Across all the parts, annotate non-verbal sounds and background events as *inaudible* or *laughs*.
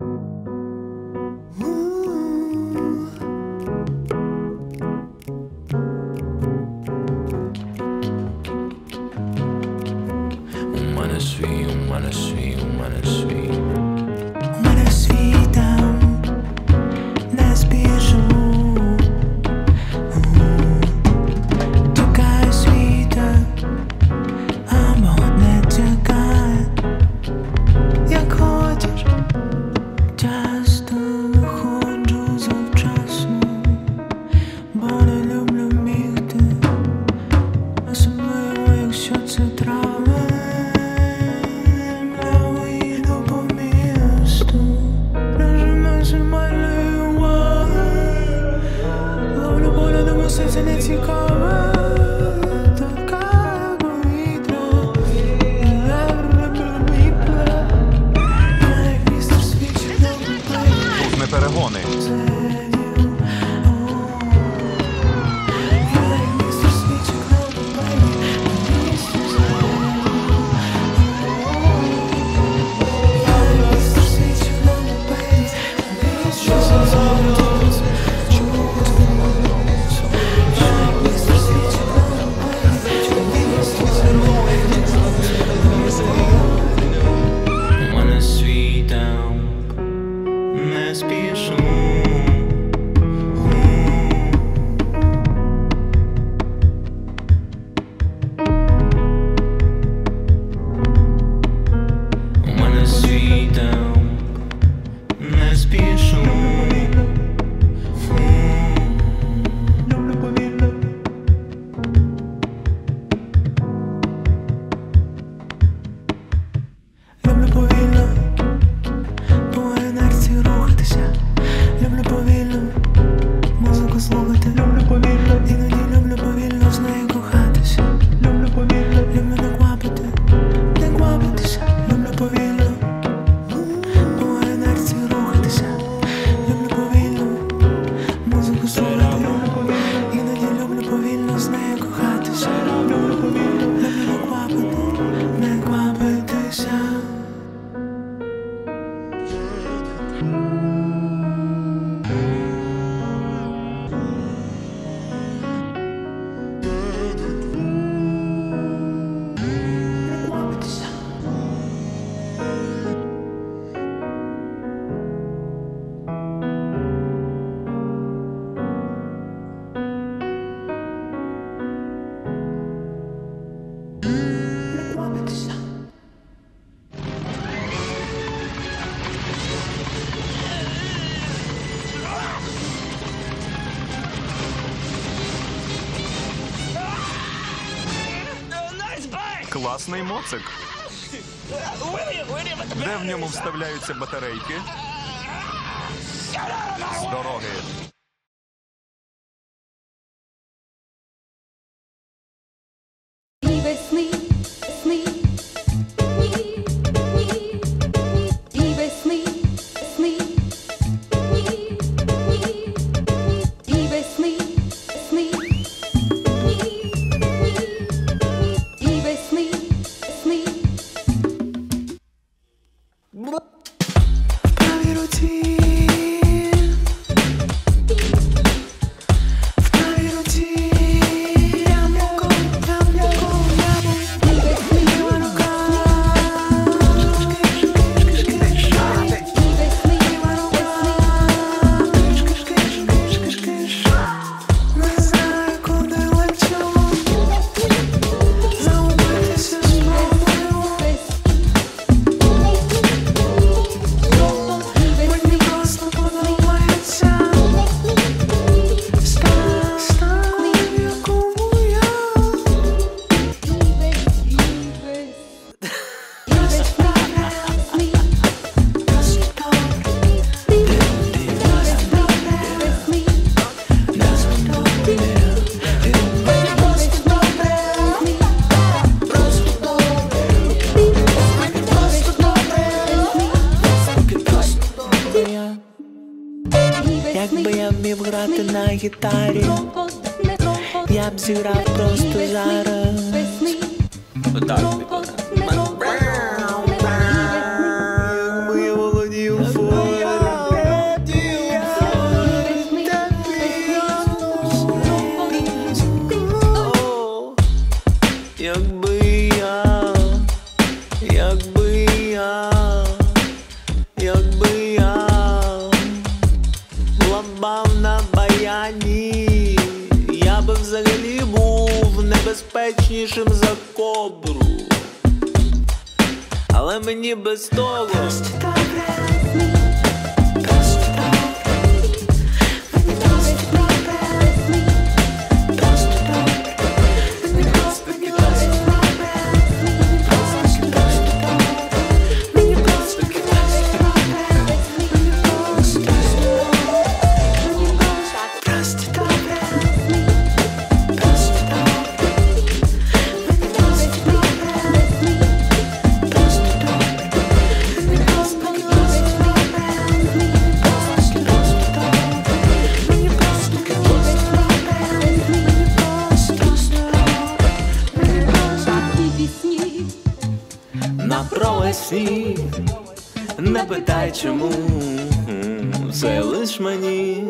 Música creation Класний моцик. Де в ньому вставляються батарейки? З дороги. гітарі, я б зіграв просто зараз. Отак. добру, але мені без того. на провесі, не питай чому, все лиш мені.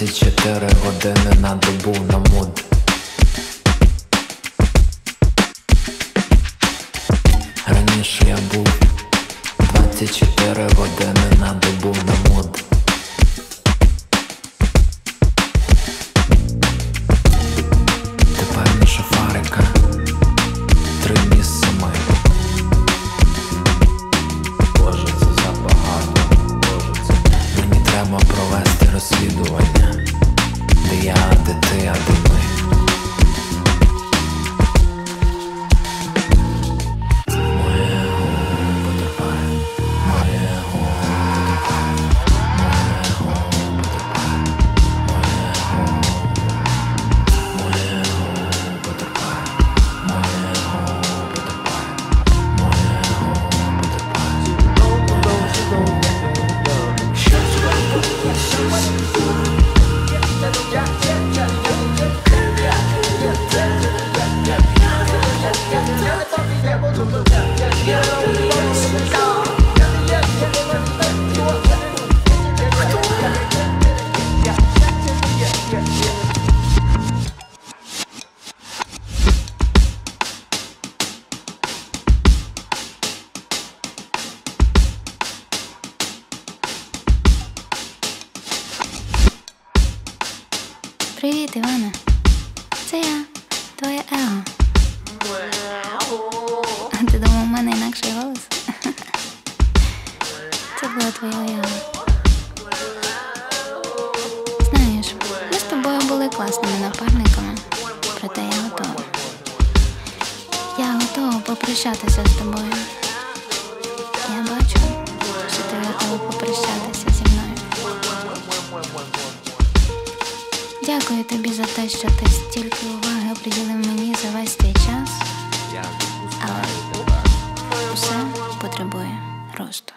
24 години на добу на муд. Раніше я був 24 години на добу на муд. Привіт, Іване. Це я, твоє Его. А ти думав, у мене інакший голос? *laughs* Це було твоє Его. Знаєш, ми з тобою були класними напарниками, проте я готова. Я готова попрощатися з тобою. Я бачу, що ти готова попрощатися Дякую тобі за те, що ти стільки уваги приділив мені за весь цей час. Але усе потребує росту.